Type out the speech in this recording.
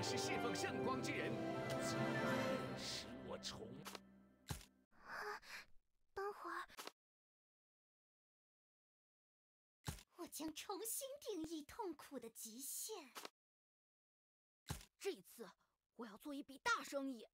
是侍奉圣光之人，使我重。啊，等会儿，我将重新定义痛苦的极限。这次我要做一笔大生意。